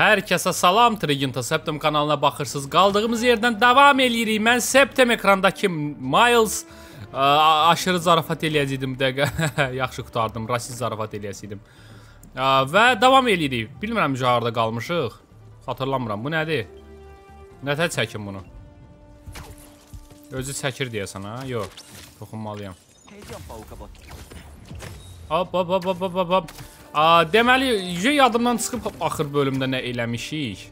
Hər kəsə salam, Triginta Septem kanalına baxırsınız. Qaldığımız yerdən davam eləyirik. Mən Septem ekrandakı Miles ə, aşırı zarafat eləyəcəydim dəqiqə. Yaxşı qutardım, rasist zarafat eləyəcəydim. Və davam eləyirik. Bilmirəm necə harda qalmışıq. Xatırlamıram. Bu nədir? Nətə çəkin bunu? Özü çəkir deyəsən, hə? Yox, toxunmalıyam. Hop, hop, hop, hop, hop, hop deməli, yüce yadımdan çıxıb axır bölümdə nə eləmişik?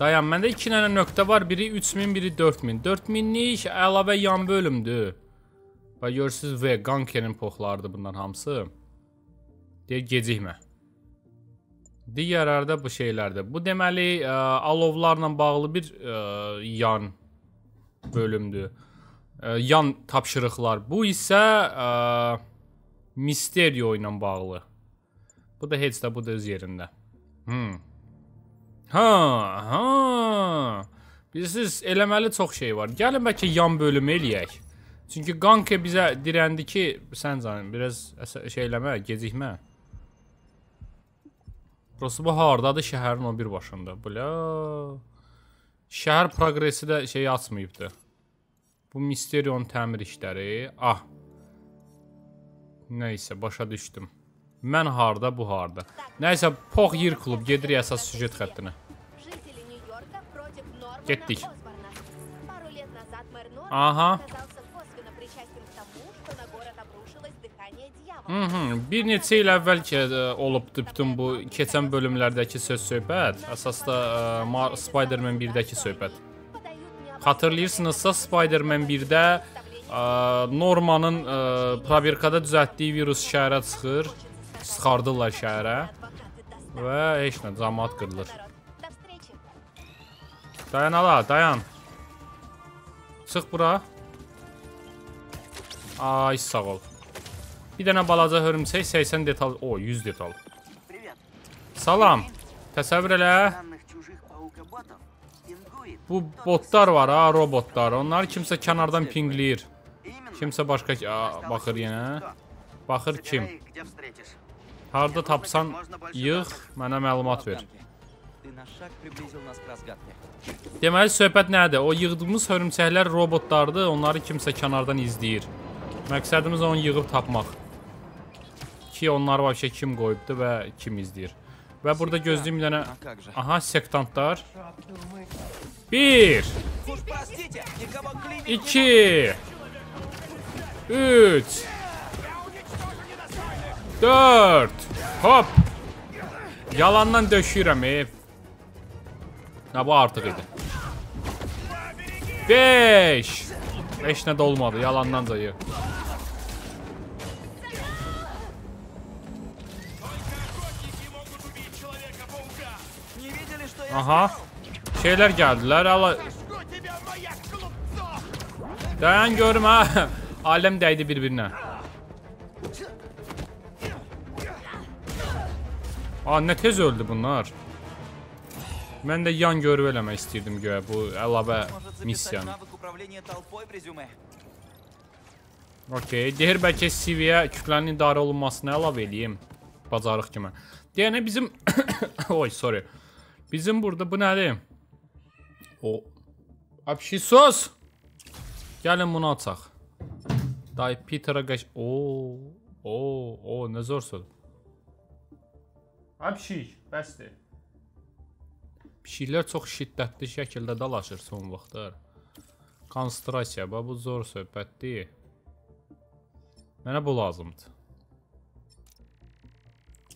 Dayan, məndə 2 dənə nöqtə var. Biri 3000, biri 4000. 4000-lik əlavə yan bölümdür. Və görürsüz V Gankerin poxlarıdır bunlar hamısı. Deyə gecikmə. Digərlərdə bu şeylərdir. Bu deməli ə, alovlarla bağlı bir ə, yan bölümdür. Ə, yan tapşırıqlar. Bu isə ə, Misterio ilə bağlı. Bu da heç də bu da öz yerində. Hmm. Ha, ha. Bilirsiniz, eləməli çox şey var. Gəlin bəlkə yan bölüm eləyək. Çünki Ganke bizə dirəndi ki, sən canım, biraz şey eləmə, gecikmə. Burası bu hardadır? Şəhərin o bir başında. Bля. Şəhər proqresi də şey açmayıbdı. Bu Misterion təmir işləri. Ah. Nəysə, başa düşdüm. Mən harda, bu harda. Nəysə, pox yer klub, gedirik əsas sücət xəttinə. Getdik. Aha. Hı -hı. Bir neçə il əvvəl ki, e, olubdu bütün bu keçən bölümlərdəki söz söhbət. Əsasda e, Spider-Man 1-dəki söhbət. Xatırlayırsınızsa Spider-Man 1-də e, Normanın proberkada düzəltdiyi virus şəhərə çıxır çıxardırlar şəhərə və heç nə, cəmat qırılır. Dayan ala, dayan. Çıx bura. Ay, sağ ol. Bir dənə balaca hörümçək 80 detal, o 100 detal. Salam. Təsəvvür elə. Bu botlar var ha, robotlar. Onları kimsə kənardan pingləyir. Kimsə başqa A, baxır yenə. Baxır kim? Harda tapsan, yığ, mənə məlumat ver. Deməli, söhbət nədir? O yığdığımız hörümçəklər robotlardır, onları kimsə kənardan izləyir. Məqsədimiz onu yığıb tapmaq. Ki, onları vəbşə kim qoyubdur və kim izləyir. Və burada gözləyim bir dənə... Aha, sektantlar. Bir. İki. Üç. Dört. Hop. Yalandan döşürəm ev. Ha bu artıq idi. 5. 5 nə də olmadı, yalandan da. Aha. Şeylər gəldilər. Ala Dayan görüm ha. Aləm dəydi bir-birinə. A, nə tez öldü bunlar. Mən də yan görüb eləmək istəyirdim göyə bu əlavə missiyanı. Okey, deyir bəlkə CV-yə kütlənin idarə olunmasını əlavə eləyim. Bacarıq kimi. Deyənə bizim... Oy, sorry. Bizim burada bu nədir? O... Apşi sos! Gəlin bunu açaq. Day Peter'a qəş... Oo, oo, oo, nə zor söz zorsun. Apşik, bəsdir. Pişiklər çox şiddətli şəkildə dalaşır son vaxtlar. Konsentrasiya, bax bu zor söhbətdir. Mənə bu lazımdır.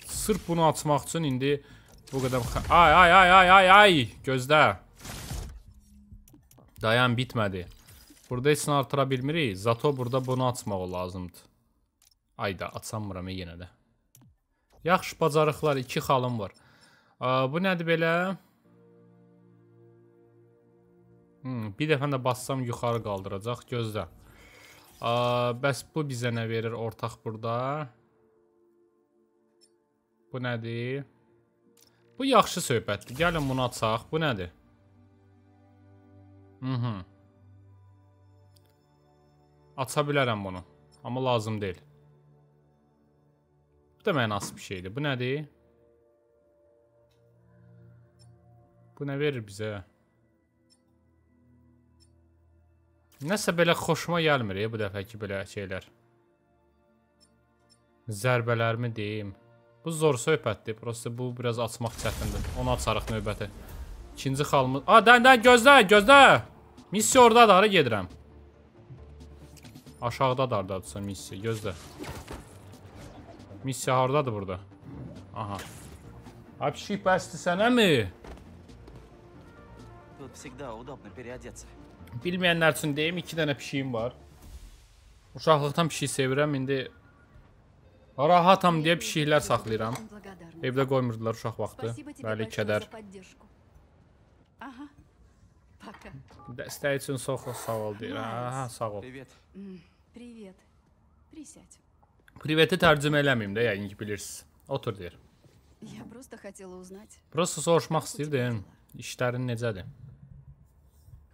Sırf bunu açmaq üçün indi bu qədər Ay ay ay ay ay ay gözlə. Dayan bitmədi. Burada heç nə artıra bilmirik. Zato burada bunu açmaq lazımdır. Ayda açamıram yenə də. Yaxşı bacarıqlar 2 xalım var. Bu nədir belə? Hmm, bir dəfə də bassam yuxarı qaldıracaq. Gözlə. Bəs bu bizə nə verir ortaq burada? Bu nədir? Bu yaxşı söhbətdir. Gəlin bunu açaq. Bu nədir? Mhm. Aça bilərəm bunu, amma lazım deyil. Bu da mənasız bir şeydir. Bu nədir? Bu nə verir bizə? Nəsə belə xoşuma gəlmir ya bu dəfəki belə şeylər. Zərbələrimi deyim. Bu zor söhbətdir. Prosta bu biraz açmaq çətindir. Onu açarıq növbəti. İkinci xalımız. A, dən, dən, gözlə, gözlə. Missiya oradadır, hara gedirəm? Aşağıdadır hardadırsa missiya, gözlə. Missiya hardadır burada? Aha. Ay pişik bəsdir sənəmi? Тут всегда удобно переодеться. Bilməyənlər üçün deyim, 2 dənə pişiyim var. Uşaqlıqdan pişik sevirəm, indi rahatam deyə pişiklər saxlayıram. Благодарна. Evdə qoymurdular uşaq vaxtı. Спасибо тебе Bəli, большое kədər. за поддержку. Ага. Пока. Dəstək üçün çox sağ ol deyir. Aha, sağ ol. Привет. М, Привет. Присядь. Priveti tərcümə eləməyim də, yəqin ki bilirsiniz. Otur deyir. Я просто хотела узнать. Prosta soruşmaq istəyirdim. İşlərin necədir?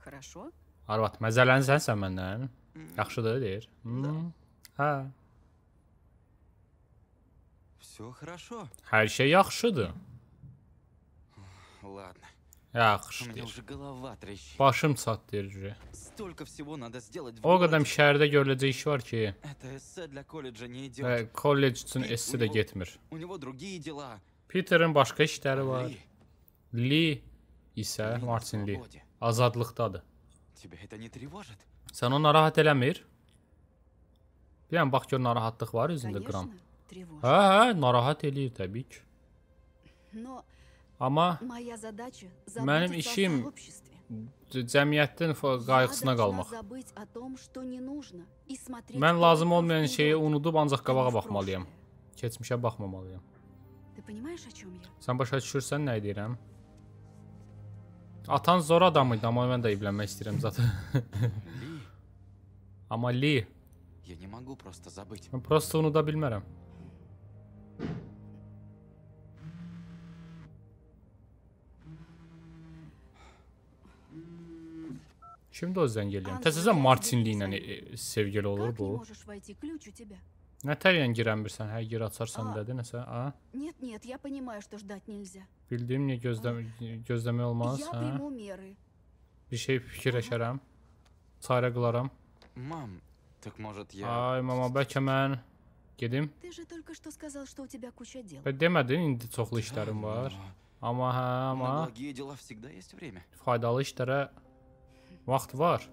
Хорошо? Arvad, məzələnsən sən məndən? Yaxşıdır deyir. Hmm. Hə. Все хорошо. Hər şey yaxşıdır. Ладно. Yaxşı deyir. Başım çat deyir cürə. O qədər şəhərdə görüləcək iş var ki. Və kollec üçün essi də getmir. Peterin başqa işləri var. Li isə Martin Li azadlıqdadır. Sən o narahat eləmir? Bir an bax gör narahatlıq var üzündə qram. Hə, hə, narahat eləyir təbii ki. Но Amma моя задача Mənim заботиться işim о сообществе. c- cəmiyyətin f- Я qayğısına должна qalmaq. забыть о том, что не нужно, и смотреть Mən lazım только olmayan вперед, şeyi unudub ancaq а не qabağa в baxmalıyam. прошлое. Keçmişə baxmamalıyam. Ты понимаешь, о чем я? Sən başa düşürsən nə deyirəm? Atan zor adam idi, amma mən də evlənmək istəyirəm zaten. Ли, amma Lee, я не могу просто забыть. mən prosta unuda bilmərəm. Şimdi o zəng eləyəm. Təzədən Martin Lee ilə e, sevgili olur Как не bu. можешь войти? Ключ у тебя. Nətərlə girənmirsən? Hər yer açarsan Aa. dedi nəsə? A, Нет, нет, я понимаю, что ждать нельзя. bildiyim niyə gözləm gözləmək olmaz, я hə? приму меры. Bir şey fikirləşərəm. Çarə qılaram. Мам, так может я... Ay mama, bəlkə mən gedim. Ты же только что сказал, что у тебя куча дел. Və demədin indi çoxlu işlərim var. но Amma hə, На amma благие дела всегда есть время. faydalı işlərə vaxt var.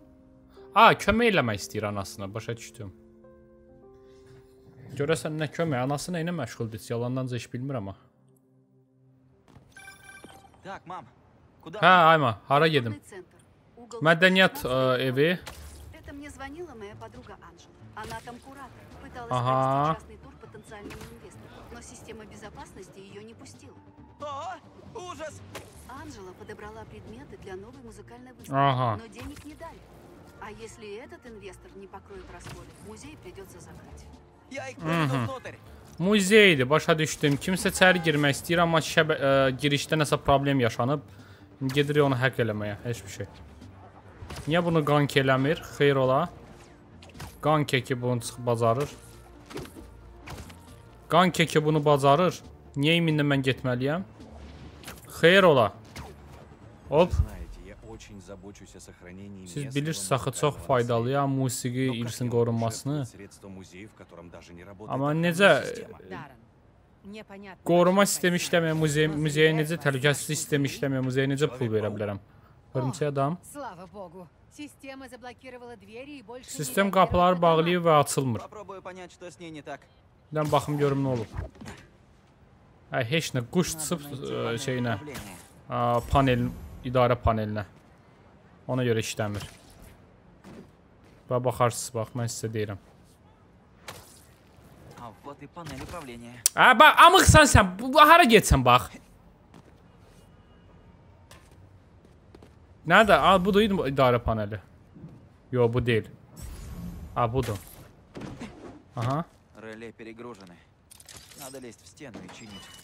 A, kömək eləmək istəyir anasına, başa düşdüm. Görəsən nə kömək, anası nə ilə məşğuldur? Yalandanca heç bilmirəm amma. Так, мам, куда? Hə, ayma, hara gedim? Культурный центр. Угол Mədəniyyət 16. ə, evi. Это мне звонила моя подруга Анжела. Она там куратор. Пыталась Ага. провести частный тур потенциальному инвестору, но система безопасности ее не пустила. О, ужас! Анжела подобрала предметы для новой музыкальной выставки, Ага. но денег не дали. А если этот инвестор не покроет расходы, музей придется закрыть. Я их проведу внутрь. Muzeydir, başa düşdüm. Kimsə içəri girmək istəyir, amma şəbə, ə, girişdə nəsə problem yaşanıb. İndi Gedirik onu həll eləməyə, heç bir şey. Niyə bunu qank eləmir? Xeyr ola. Qan keki bunu çıx bacarır. Qan keki bunu bacarır. Niyə iminlə mən getməliyəm? Xeyr ola. Hop. Siz bilirsiniz axı çox faydalı ya musiqi irsinin qorunmasını. Amma necə qoruma sistemi işləmir, muzey muzeyə necə təhlükəsizlik sistemi işləmir, muzeyə necə pul verə bilərəm? Hörmətli adam. Sistem qapıları bağlayıb və açılmır. Dən baxım görüm nə olub. Hə, heç nə, quş çıxıb şeyinə, panelin ə, panel, idarə panelinə. Ona görə işləmir. Və baxarsınız, bax mən sizə deyirəm. А вот и панель управления. Hə, bax, amıqsan sən. Bu bu hara getsən bax. Nədə? A, budur idi idarə paneli. Yo, bu deyil. A, budur. Aha. Реле перегружены. Надо лезть в стену и чинить.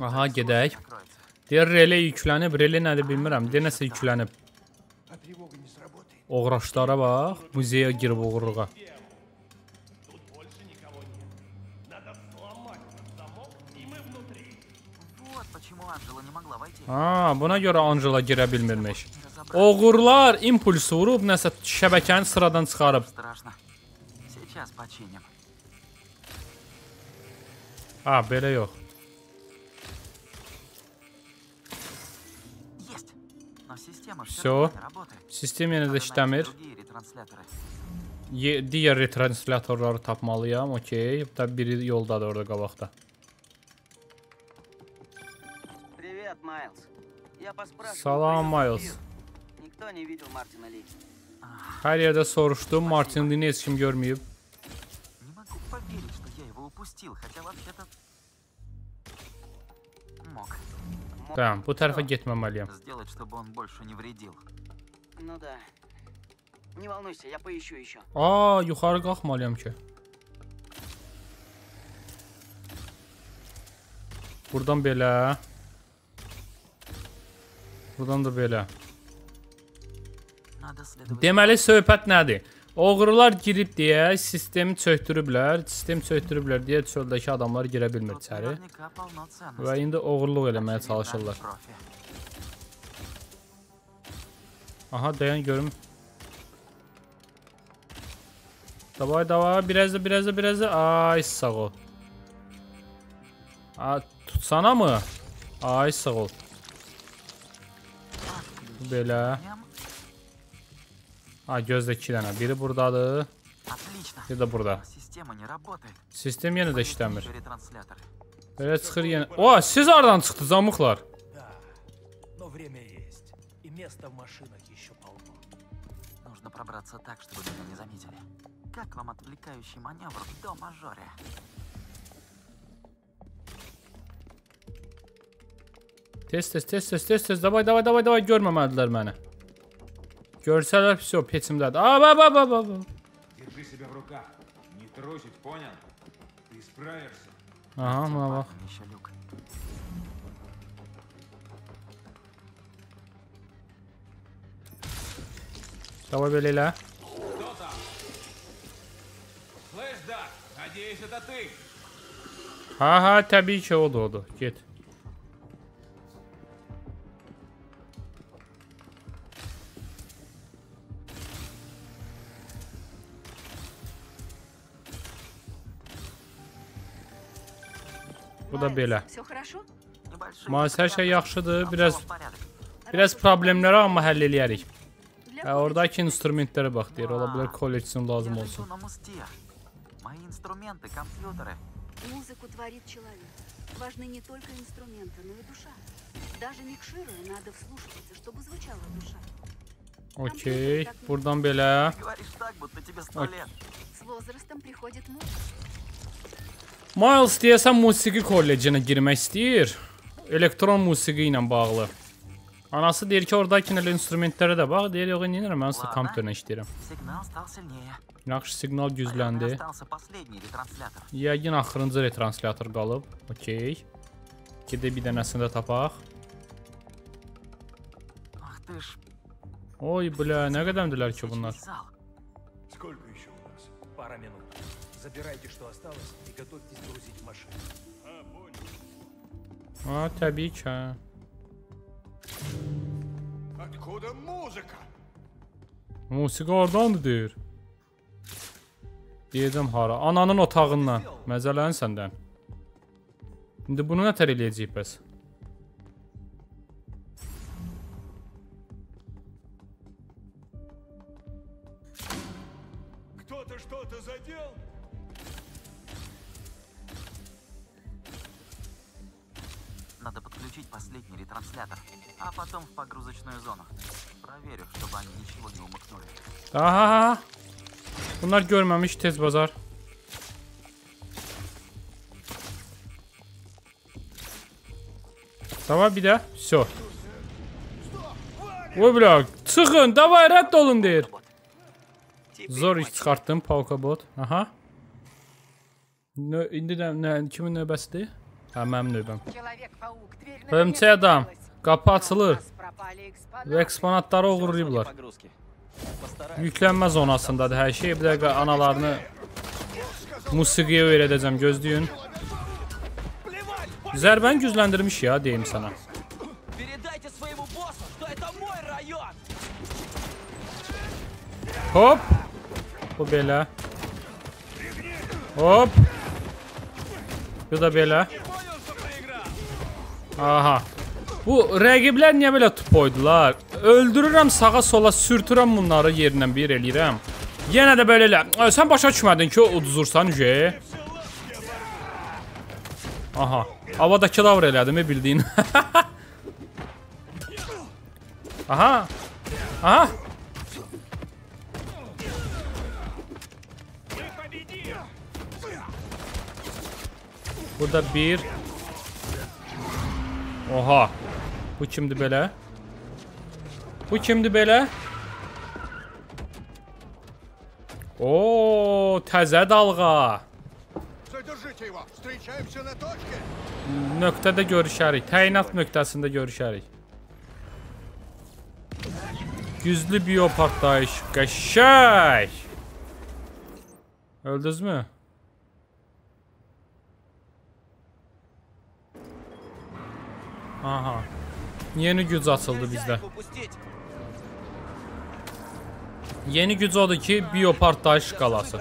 Aha, gedək. Deyir, relə yüklənib. Relə nədir bilmirəm. Deyir, nəsə yüklənib. Oğraşlara bax. Muzeyə girib oğurluğa. Ha, buna görə Angela girə bilmirmiş. Oğurlar impuls vurub, nəsə şəbəkəni sıradan çıxarıb. Ha, belə yox. Но система Всё. всё равно не работает. Sistem yenə də Надо найти işləmir. другие ретрансляторы. Ye digər retranslyatorları tapmalıyam. Okey. Bu da biri yoldadır orada qabaqda. Привет, Майлз. Я поспрашивал. Salam про Miles. эфир. Никто не видел Мартина Ли. Hər yerdə soruşdum. Martin Lee-ni heç kim görməyib. Не могу поверить, что я его упустил, хотя вообще-то... Мог Tamam, bu tərəfə getməməliyəm. сделать, чтобы он больше не vредил. Ну да. Не волнуйся, я поищу еще. Aa, yuxarı qalxmalıyam ki. Buradan belə. Buradan da belə. Надо следовать... Deməli söhbət nədir? Oğrular girib deyə sistemi çöktürüblər. Sistem çöktürüblər deyə çöldəki adamlar girə bilmir içəri. Və indi oğurluq eləməyə çalışırlar. Aha dayan görüm. Davay davay biraz da biraz da biraz da. Ay sağ ol. A, tutsana mı? Ay sağ ol. Belə. Ha gözdə 2 dənə. Biri burdadır, Отлично. biri də burada. Sistem yenə də işləmir. Belə çıxır yenə. O, siz hardan çıxdı zamıqlar? Да, но время есть. И места в машинах еще полно. Нужно пробраться так, чтобы меня не заметили. Как вам отвлекающий маневр до мажоре? Tez tez tez tez tez tez. Davay davay davay davay görməmədilər məni. Görsələr pis o peçimdədir. A, ba ba ba ba. ba. Держи себя в руках. Не трусить, понял? Ты справишься. Aha, buna bax. Ладно, еще люк. Davay belə elə. Кто там? Слышь, Дак, надеюсь, это ты. Ha ha, təbii ki odur, odur. Get. Bu da belə. Hər şey yaxşıdır. Biraz biraz problemləri amma həll eləyərik. Hə, oradakı instrumentlərə bax deyir. Ola bilər kollec üçün lazım olsun. Мои инструменты, компьютеры. Музыку творит человек. Важны не только инструменты, но и душа. Даже микшируя, надо вслушиваться, чтобы звучала душа. Okey. Buradan belə. С возрастом приходит мудрость. Miles deyəsən musiqi kollecinə girmək istəyir. Elektron musiqi ilə bağlı. Anası deyir ki, oradakı elə instrumentlərə də bax. Deyir, yox, neynirəm, mən sizə Ладно. kompüterlə işləyirəm. Сигнал стал сильнее. Yaxşı siqnal Наверное, gücləndi. остался последний ретранслятор. Yəqin axırıncı retranslyator qalıb. Okey. Gedib bir dənəsini də tapaq. Ах ты ж, Oy, bля, nə qədəmdilər ki bunlar? тысячный зал. Сколько еще у нас? Пара минут. Забирайте, что осталось, и готовьтесь грузить машину. Ha, təbii ki. hə. Откуда музыка? Musiqi oradandır deyir. Deyəcəm hara? Ananın otağından. Məzələn səndən. İndi bunu nətər eləyəcəyik bəs? потом в погрузочную зону. Проверю, чтобы они ничего не умыкнули. Aha. Bunlar görməmiş tez bazar. Tamam bir də. Всё. Oy bля, çıxın, davay rədd olun deyir. Zor iş çıxartdım Palkabot. Aha. Nö, indi də nə kimin növbəsidir? Hə, mənim növbəm. Человек-паук, дверь Hörümçək adam, Kapı açılır. Ve eksponatları uğurlayıblar. Yüklənməz onasındadır hər şey. Bir dəqiqə analarını musiqiyə öyrədəcəm, gözləyin. Zərbəni gücləndirmiş ya, deyim sənə. Hop. Bu belə. Hop. Bu da belə. Aha. Bu rəqiblər niyə belə tupoydular? Öldürürəm sağa sola sürtürəm bunları yerindən bir eləyirəm. Yenə də belə elə. Sən başa düşmədin ki, uduzursan ücə. Aha. Havadakı lavr elədim, bildiyin. Aha. Aha. Burada bir. Oha. Bu kimdir belə? Bu kimdir belə? O, təzə dalğa. Nöqtədə görüşərik. Təyinat nöqtəsində görüşərik. Güclü biopatlayış. Qəşəng. Öldünüzmü? Aha. Yeni güc açıldı bizdə. Yeni güc odur ki, biopartlayış skalası.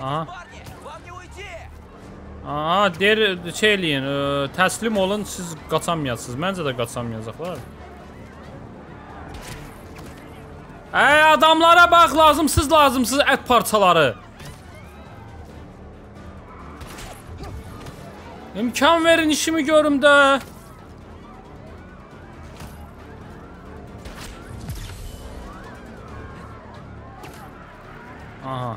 Aha. Aha, deyir, şey eləyin, ə, təslim olun, siz qaçamayasınız. Məncə də qaçamayacaqlar. Ey, adamlara bax, lazımsız, lazımsız ət parçaları. İmkan verin işimi görüm də. Aha.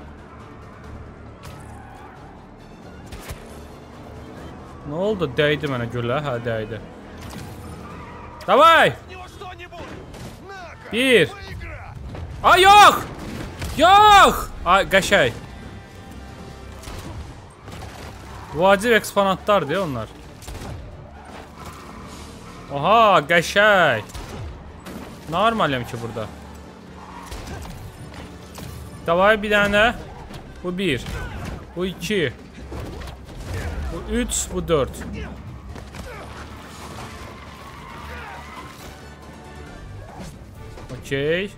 Nə oldu? Dəydi mənə güllə? Hə, dəydi. Davay! Bir. Ay yox! Yox! Ay qəşəng. Vacib eksponatlardır ya onlar. Oha, qəşəng. Normaləm ki burada. Davay bir dənə. Bu bir. Bu iki. Bu 3, bu 4. Okey.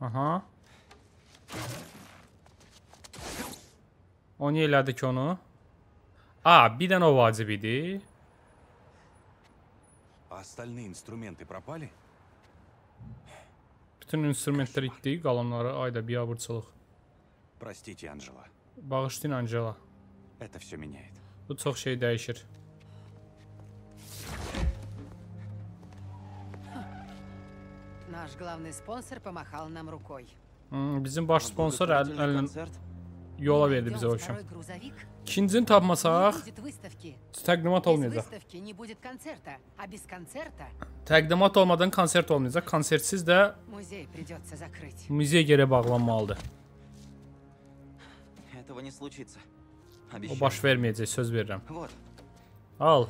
Aha. O niyə elədik onu? A, bir dənə o vacib idi. А остальные инструменты пропали? Bütün instrumentlər itdi, qalanları ayda biabırçılıq. Простите, Анжела. Bağışlayın Angela. Это все меняет. Bu çox şey dəyişir. Наш главный спонсор помахал нам рукой. Hmm, bizim baş sponsor əl, Благотворительный əlin концерт? yola verdi Идем bizə o второй kimi. грузовик. İkincini Не tapmasaq будет выставки. təqdimat Без olmayacaq. выставки не будет концерта. А без концерта Təqdimat olmadan konsert olmayacaq. Konsertsiz də музей придется закрыть. muzey geri bağlanmalıdır. Этого не случится. O Обещаю. baş verməyəcək, söz verirəm. Вот, Al.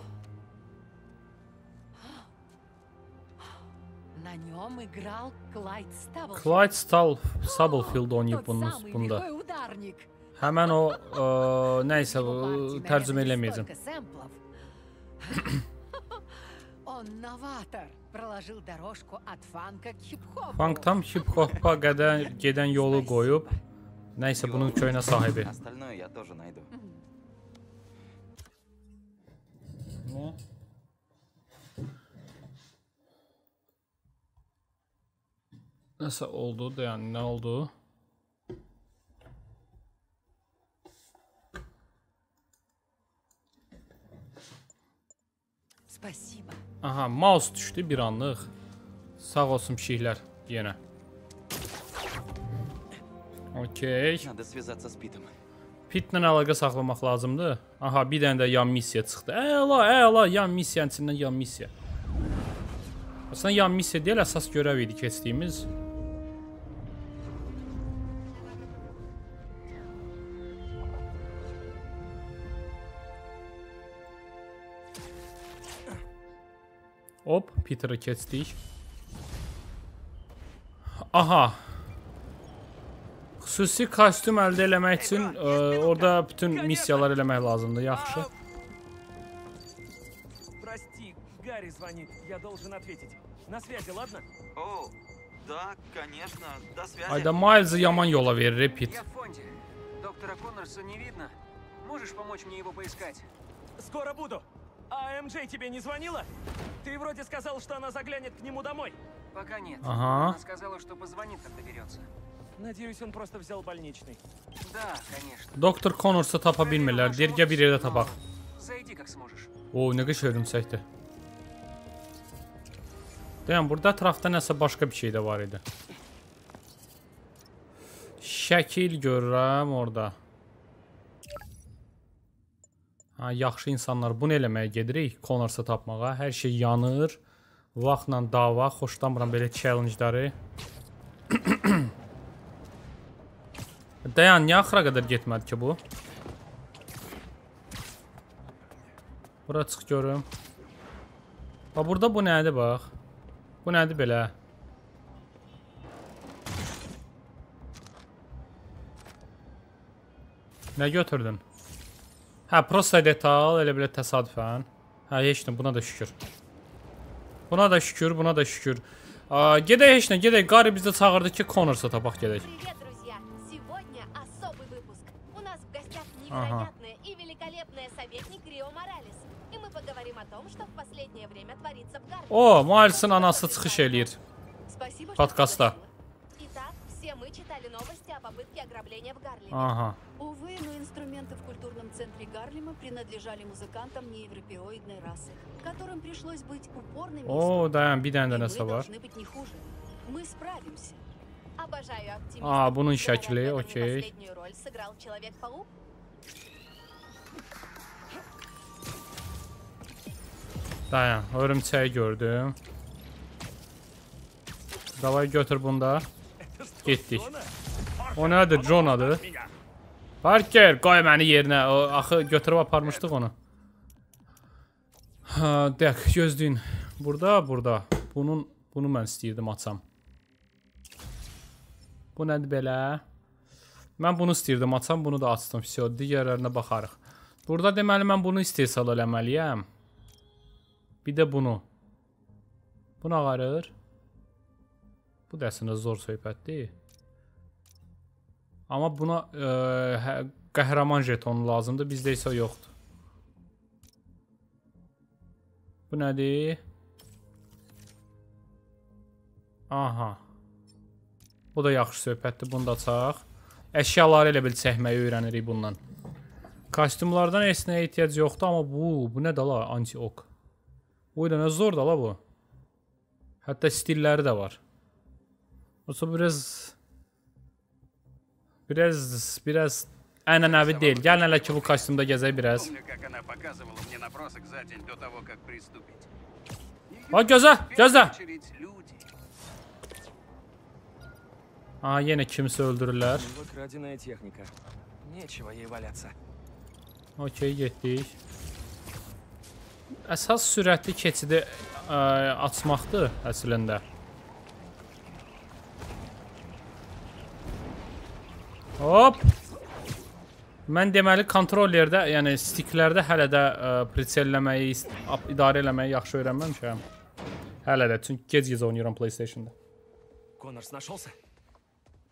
На нем играл Клайд Стаблшир. Clyde Stahl Stubblefield Тот oynayıb bunun самый bunda. лихой ударник. Həmən o ə, nəysə Его ə, партии tərcümə нарезали eləməyəcəm. столько сэмплов. Он новатор. Проложил дорожку от фанка к хип-хопу. Funk tam hip-hopa qədər gedən yolu qoyub. Nəysə bunun köynə sahibi. остальное я тоже найду. Nə? Nəsə oldu, yəni nə oldu? Aha, mouse düşdü bir anlıq. Sağ olsun pişiklər yenə. Okey. Pitlə əlaqə saxlamaq lazımdır. Aha, bir dənə də yan missiya çıxdı. Əla, əla, yan missiyanın içindən yan missiya. Aslında yan missiya deyil, əsas görəv idi keçdiyimiz. Hop, Peter'ı keçdik. Aha. Xüsusi kostyum əldə eləmək üçün ə, orada bütün missiyalar eləmək lazımdır. Yaxşı. Прости, Гарри звонит. Я должен ответить. На связи, ладно? О, да, конечно. До связи. Ayda Miles'ı yaman yola verir Pit. Я в фонде. Доктора Коннорса не видно. Можешь помочь мне его поискать? Скоро буду. А МJ тебе не звонила? Ты вроде сказал, что она заглянет к нему домой. Пока нет. Ага. Она сказала, что позвонит, когда вернется. Надеюсь, он просто взял больничный. Да, конечно. Doktor Connors'ı tapa bilmirlər. Deyir gəl bir yerdə tapaq. Зайди как сможешь. O, nə qəşəng hörümçəkdir. Dayan, burada ətrafda nəsə başqa bir şey də var idi. Şəkil görürəm orada. Ha, yaxşı insanlar bunu eləməyə gedirik, Connors'ı tapmağa. Hər şey yanır. Vaxtla dava, xoşlamıram belə challenge-ları. Dayan, niyə axıra qədər getmədi ki bu? Bura çıx görüm. Bax burada bu nədir bax? Bu nədir belə? Nə götürdün? Hə, prosta detal, elə belə təsadüfən. Hə, heç nə, buna da şükür. Buna da şükür, buna da şükür. A, gedək heç nə, gedək. Qari bizdə çağırdı ki, Connorsa tapaq gedək. Aha. O, Miles'ın anası çıxış eləyir. Podkastda. Aha. Увы, но инструменты в культурном центре Гарлема принадлежали музыкантам неевропеоидной расы, которым пришлось быть упорными. О, да, біден de nasıl var? Мы справимся. Обожаю оптимизм. А, bunu işaretli, окей. Последнюю роль сыграл Человек-паук. Dayan, örümceği gördüm. Davay götür bunda. Gittik. O nedir? John adı. Parker, qoy məni yerinə. O axı götürüb aparmışdıq onu. Ha, dək, gözləyin. Burada, burada. Bunun bunu mən istəyirdim açam. Bu nədir belə? Mən bunu istəyirdim açam, bunu da açdım. Vəsiyo, digərlərinə baxarıq. Burada deməli mən bunu istehsal eləməliyəm. Bir də bunu. Bu nə qarır? Bu da əslində zor söhbətdir. Amma buna ə, hə, qəhrəman jetonu lazımdır, bizdə isə yoxdur. Bu nədir? Aha. Bu da yaxşı söhbətdir, bunu da açaq. Əşyaları elə bil çəkməyi öyrənirik bundan. Kostyumlardan heç nəyə ehtiyac yoxdur, amma bu, bu nə də la, anti-ok. Bu da nə zor da la bu. Hətta stilləri də var. Olsa biraz Biraz, biraz ənənəvi deyil. Gəlin hələ ki bu kostyumda gəzək biraz. Ha, gözə, gözə. Ha, yenə kimsə öldürürlər. Okey, getdik. Əsas sürətli keçidi ə, açmaqdır əslində. Hop. Mən deməli kontrollerdə, yəni sticklərdə hələ də ə, priselləməyi, ist- ap- idarə eləməyi yaxşı öyrənməmişəm. Hələ də, çünki gec-gec oynayıram PlayStation-da. Коннорс нашелся?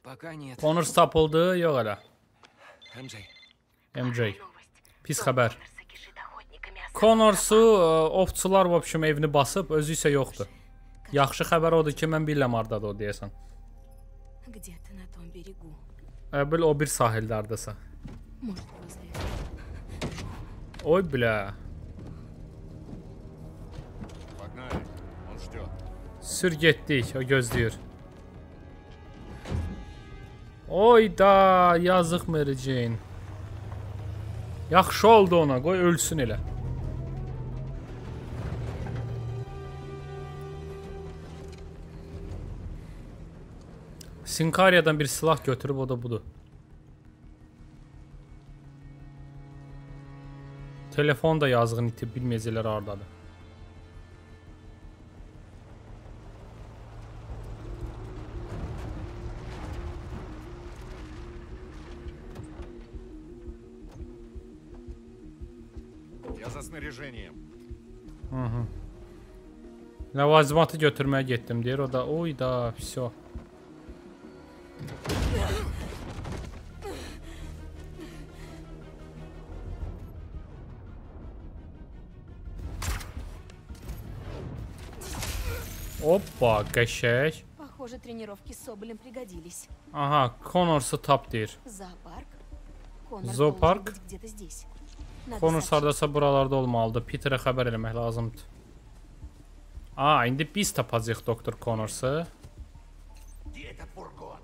Пока нет. Honors tapıldı, yox hələ. МJ. MJ. Pis xəbər. Connors'u ə, ovçular vəbşəm evini basıb, özü isə yoxdur. Yaxşı xəbər odur ki, mən bilirəm hardadır o deyəsən. Где-то на том берегу. Belə o bir sahillərdəsə. Oy bilə. Sür getdik, o gözləyir. Oy da, yazıq Mary Jane. Yaxşı oldu ona, qoy ölsün elə. Sinkarya'dan bir silah götürüp o da budu. Telefon da yazğın itib bilməyəcəklər hardadır. Я за снаряжением. Угу. Ləvazimatı götürməyə getdim o da. Oy da, всё. Hoppa, qəşəng. Похоже, тренировки с Соболем пригодились. Aha, Connors'ı tap deyir. Зоопарк. Конор Зоопарк? должен быть где-то здесь. Надо Connors сообщить. hardasa buralarda olmalıdır. Peterə xəbər eləmək lazımdır. Aa, indi biz tapacağıq doktor Connors'ı. Где этот фургон?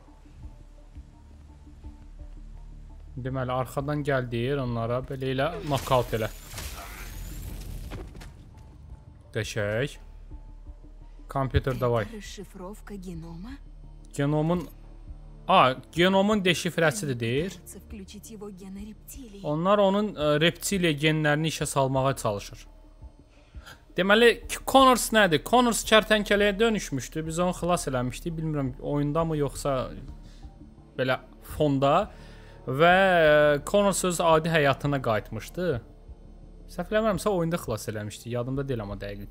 Deməli, arxadan gəl deyir onlara. Belə elə nokaut elə. Qəşəng. Kompüter davay. Расшифровка генома. Genomun A, genomun deşifrəsidir deyir. Придется Включить его гены рептилий. Onlar onun ə, reptiliya genlərini işə salmağa çalışır. Deməli, Connors nədir? Connors kərtənkələyə dönüşmüşdü. Biz onu xilas eləmişdik. Bilmirəm oyunda mı yoxsa belə fonda və ə, Connors öz adi həyatına qayıtmışdı. Səhv eləmirəmsə oyunda xilas eləmişdik. Yadımda deyil amma dəqiq.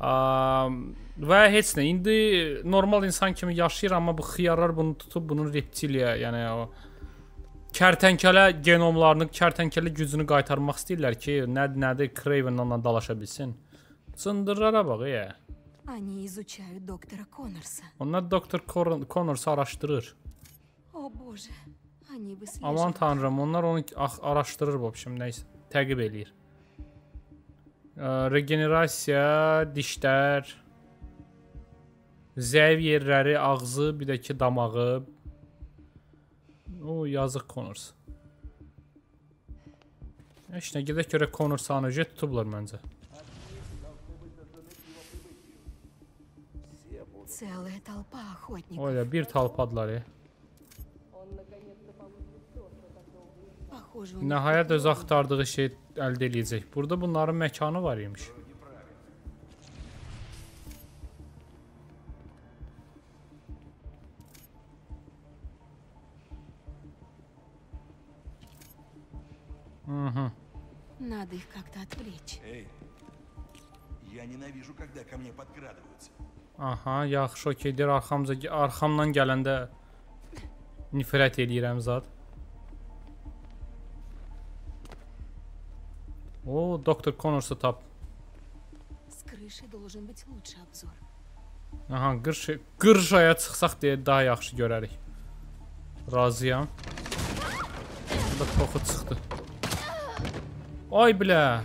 Am, və heç nə. İndi normal insan kimi yaşayır, amma bu xiyarlar bunu tutub bunun reptiliya, yəni o kərtənkələ genomlarını, kərtənkələ gücünü qaytarmaq istəyirlər ki, nədir, nədir Craven onunla dalaşa bilsin. Cındırlara bax ya. Они изучают доктора Коннорса. Onlar Dr. Cor- Connors araşdırır. О боже, они выслеживают. Aman tanrım, onlar onu ax- araşdırır bu biçim, nəysə, təqib eləyir. Regenerasiya, dişlər, zəif yerləri, ağzı, bir də ki damağı. O yazıq Connors. Heç nə gedək görə Connors anıcı tutublar məncə. Oy da bir talpadılar ya. Nəhayət öz axtardığı şey əldə eləyəcək. Burada bunların məkanı var imiş. Mhm. надо их как-то отвлечь. Эй, я ненавижу, когда ко мне подкрадываются. Aha, yaxşı okeydir. Arxamca arxamdan gələndə nifrət eləyirəm zad. O, doktor Connors'ı tap. С крыши должен быть лучше обзор. Aha, qırş qırşaya çıxsaq deyə daha yaxşı görərik. Razıyam. Burada toxu çıxdı. Ay bilə.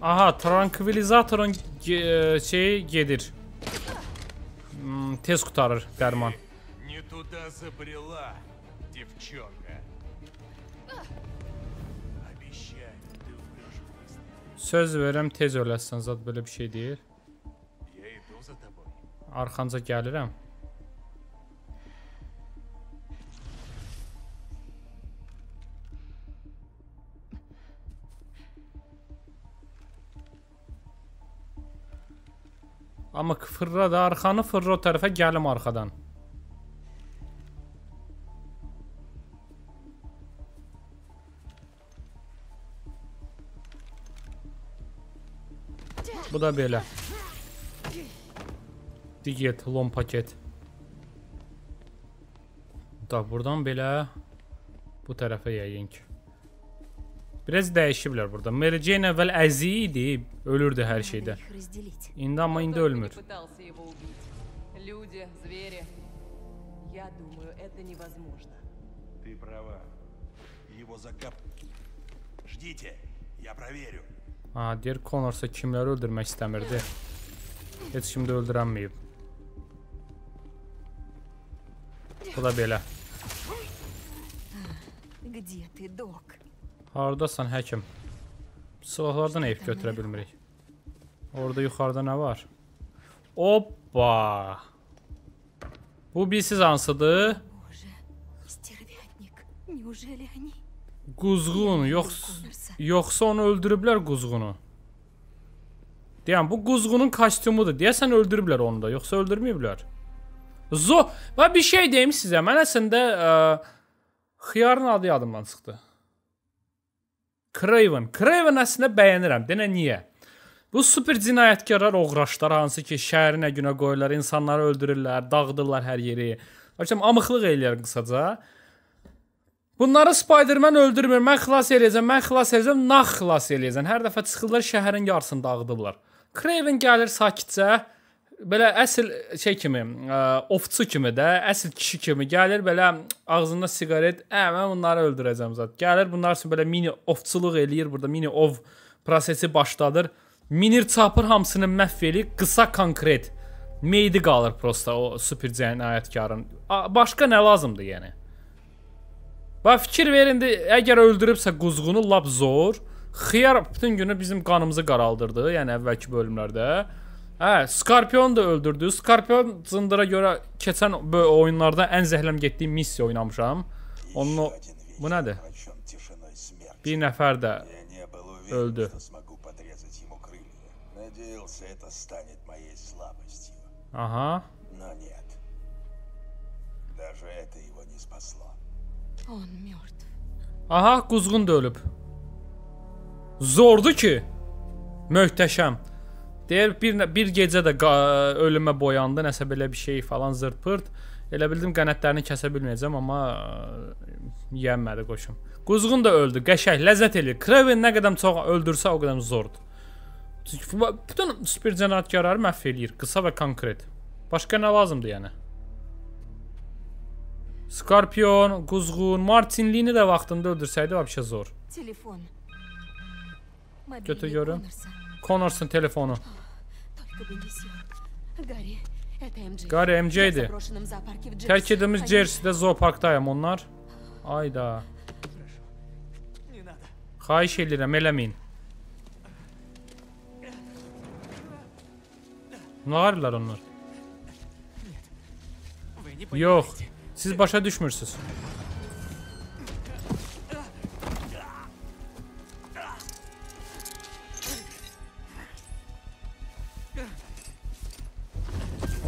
Aha, trankvilizatorun ge- şeyi gedir. Hmm, tez qutarır dərman. Не туда забрела, девчонка. Söz verirəm tez öləsən zad belə bir şey deyir. Arxanca gəlirəm. Amma fırra da arxanı fırra o tərəfə gəlim arxadan. Bu da belə. Diget, lom paket. Da buradan belə bu tərəfə yəyin ki. Biraz dəyişiblər burada. Mary Jane əvvəl əzi idi, ölürdü hər Надо şeydə. их разделить. İndi amma indi Кто только ölmür. не пытался его убить. Люди, звери. Я думаю, это невозможно. Ты права. Его закап... Ждите, я проверю. Ha, deyir Connors'a kimləri öldürmək istəmirdi. Heç kim də öldürənməyib. Bu da belə. Где ты, док? Hardasan həkim? Silahlardan ev götürə bilmirik. Orada yuxarıda nə var? Hoppa! Bu bilsiz hansıdır? Боже, стервятник. Неужели они? Quzğun, yox yoxsa onu öldürüblər quzğunu. Deyəm, bu quzğunun kostyumudur. Deyəsən öldürüblər onu da, yoxsa öldürməyiblər. Zo, və bir şey deyim sizə. Mən əslində ə, xiyarın adı yadımdan çıxdı. Craven. Craven əslində bəyənirəm. Denə niyə? Bu super cinayətkarlar, oğraşlar hansı ki, şəhərin əgünə qoyurlar, insanları öldürürlər, dağıdırlar hər yeri. Başım amıqlıq eləyər qısaca. Bunları Spider-Man öldürmür. Mən xilas eləyəcəm, mən xilas eləyəcəm, nax xilas eləyəcəm. Hər dəfə çıxırlar şəhərin yarısını dağıdıblar. Craven gəlir sakitcə belə əsl şey kimi, ə, ovçu kimi də, əsl kişi kimi gəlir belə ağzında siqaret, "Ə, mən bunları öldürəcəm zət." Gəlir bunlar üçün belə mini ovçuluq eləyir, burada mini ov prosesi başladır. Minir çapır hamısını məhv eləyir, qısa konkret. Meydi qalır prosta o super cinayətkarın. Başqa nə lazımdır yəni? Bax fikir verin, əgər öldürübsə quzğunu lap zor. Xiyar bütün günü bizim qanımızı qaraldırdı, yəni əvvəlki bölümlərdə. Hə, Skorpion da öldürdü. Skorpion zındıra görə keçən oyunlarda ən zəhləm getdiyim missiya oynamışam. Onun o... Bu nədir? Bir nəfər də öldü. Aha. On mört. Aha, quzğun da ölüb. Zordu ki. Möhtəşəm. Deyir bir bir gecə də ölümə boyandı, nəsə belə bir şey falan zırpırt. Elə bildim qanadlarını kəsə bilməyəcəm, amma yeyənmədi qoşum. Quzğun da öldü. Qəşəng, ləzzət eləyir. Kraven nə qədər çox öldürsə, o qədər zordur. Çünki bütün spir cənaətkarları məhv eləyir, qısa və konkret. Başqa nə lazımdır yəni? Skorpion, Quzğun, Martinlini də vaxtında öldürsəydi vəbşə zor. Telefon. Götür görüm. Connors'un telefonu. Gari MJ-dir. Tərk edilmiş Jersey-də zooparkdayam onlar. Ayda. Xahiş edirəm, eləməyin. Nə arırlar onlar? Yox. Siz başa düşmürsünüz.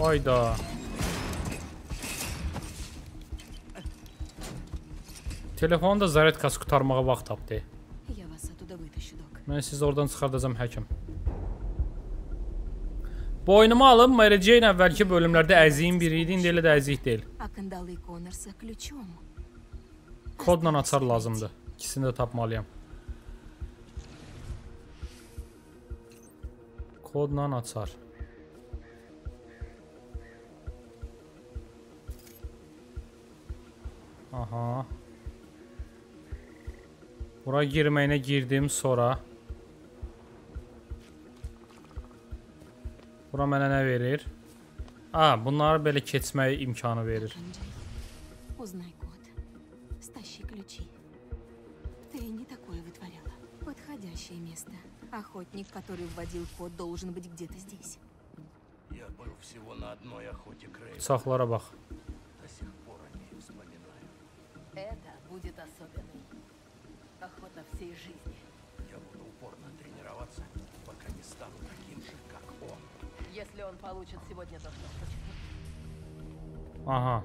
Hayda. Telefonda zaret kas qutarmağa vaxt tapdı. Mən sizi oradan çıxardacam həkim. Bu oyunuma alınma edeceğin evvelki bölümlerde Əziyin biriydi, indi elə də əzik deyil. Kodla açar lazımdı. İkisini de tapmalıyam. Kodla açar. Aha. Bura girməyinə girdim sonra. Bura mənə nə verir? A, bunları belə keçməyə imkanı verir. Узнай код. Стащи ключи. Ты не такое вытворяла. Подходящее место. Охотник, который вводил код, должен быть где-то здесь. Я был всего на одной охоте Крейв. Bıçaqlara bax. До сих пор о ней вспоминаю. Это будет особенный. Охота всей жизни. Я буду упорно тренироваться, пока не стану таким же, как он. Если он получит сегодня то, что хочет. Aha.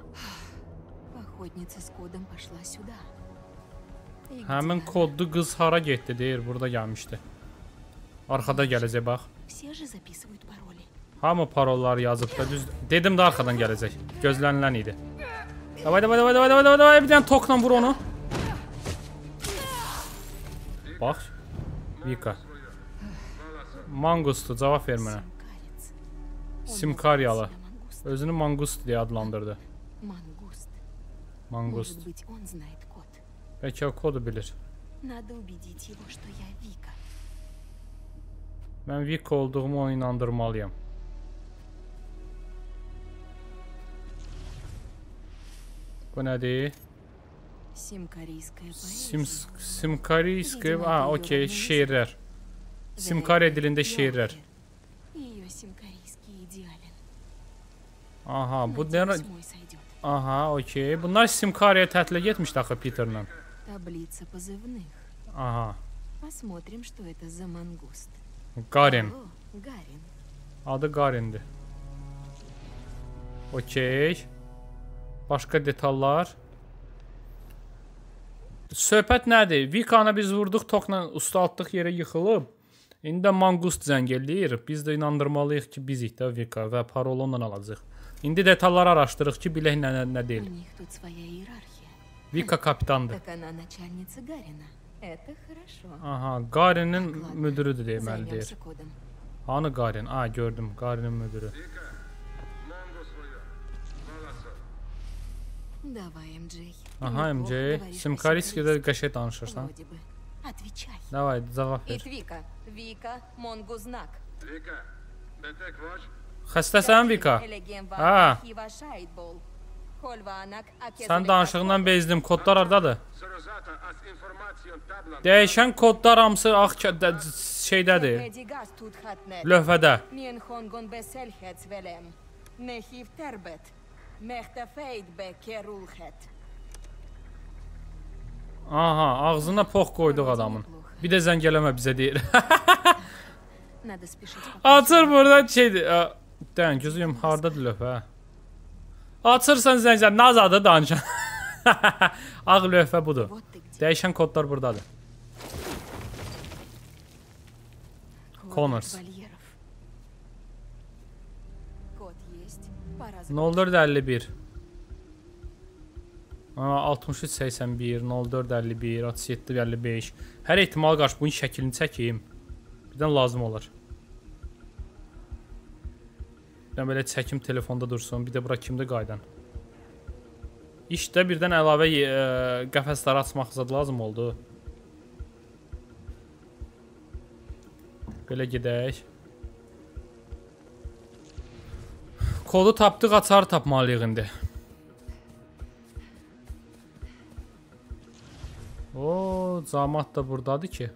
Охотница с кодом пошла сюда. И где Həmin она? kodlu qız hara getdi deyir, burada gəlmişdi. Arxada gələcək bax. Все же записывают пароли. Hamı parolları yazıb da düz dedim də arxadan gələcək. Gözlənilən idi. Davay davay davay davay davay davay davay bir dənə tokla vur onu. Bax. Vika. Mangustu cavab ver mənə. Simkaryalı. Özünü Mangust diye adlandırdı. Mangust. Belki o kodu bilir. Ben Vika olduğumu onu inandırmalıyım. Bu nedir? Sims, Simkariyskaya... Ha okey şehirler. Simkarya dilinde şehirler. Ее симкарийский идеален. Aha, bu Надеюсь, nə? мой сойдет. Aha, okey. Bunlar Simkariya tətilə getmişdi axı Peterlə. Таблица позывных. Aha, Посмотрим, что это за мангуст. Garin. О, Гарин. Adı Garindir. Okey. Başqa detallar. söhbət nədir? Vikanı biz vurduq, tokla ustaltdıq yerə yıxılıb. İndi də Mangust zəng eləyir. Biz də inandırmalıyıq ki, bizik də Vika və parol ondan alacağıq. İndi detalları araşdırırıq ki, bilək nə, nə, nə У deyil. них тут своя иерархия. Vika kapitandır. Так она начальница Гарина. Это хорошо. Aha, Qarinin müdürüdür deməli deyir. Займемся кодом. Hanı Qarin? A, gördüm. Qarinin müdürü. Давай, МJ. Aha, Неплохо MJ. говоришь Simkariski'də по-сибирски. qəşəng danışırsan. Вроде бы. Отвечай. Davay, cavab И ver. Твика. Вика, Монгузнак. Вика, Детек Watch, Xəstəsən Vika? Hə. Sən danışığından bezdim. Kodlar hardadır? Dəyişən kodlar hamısı ağ şeydədir. Lövhədə. Aha, ağzına pox qoyduq adamın. Bir də zəng eləmə bizə deyir. Açır burada şeydir. Dən gözüm hardadır lövhə? Açırsan zəncər, nazadır danışan. Ağ lövhə budur. Dəyişən kodlar burdadır. Connors. Noldur 51. Aa, 63 81 04 51 37 55. Hər ehtimal qarşı bunun şəklini çəkim. Birdən lazım olar. Birdən belə çəkim telefonda dursun. Bir də bura kimdə qaydan. İşdə birdən əlavə e, qəfəsləri açmaq zad lazım oldu. Belə gedək. Kodu tapdıq, açarı tapmalıyıq indi. O, camat da burdadır ki.